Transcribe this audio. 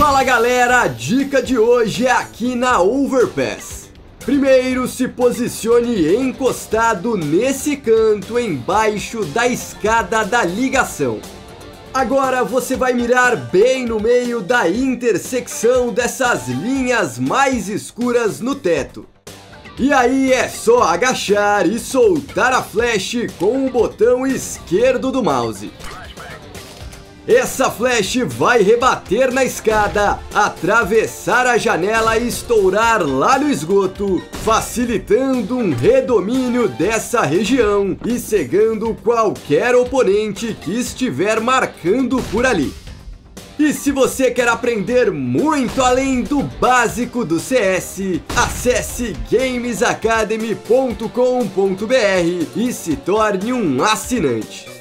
Fala galera, a dica de hoje é aqui na Overpass. Primeiro, se posicione encostado nesse canto embaixo da escada da ligação. Agora você vai mirar bem no meio da intersecção dessas linhas mais escuras no teto. E aí é só agachar e soltar a flash com o botão esquerdo do mouse. Essa flash vai rebater na escada, atravessar a janela e estourar lá no esgoto, facilitando um redomínio dessa região e cegando qualquer oponente que estiver marcando por ali. E se você quer aprender muito além do básico do CS, acesse gamesacademy.com.br e se torne um assinante.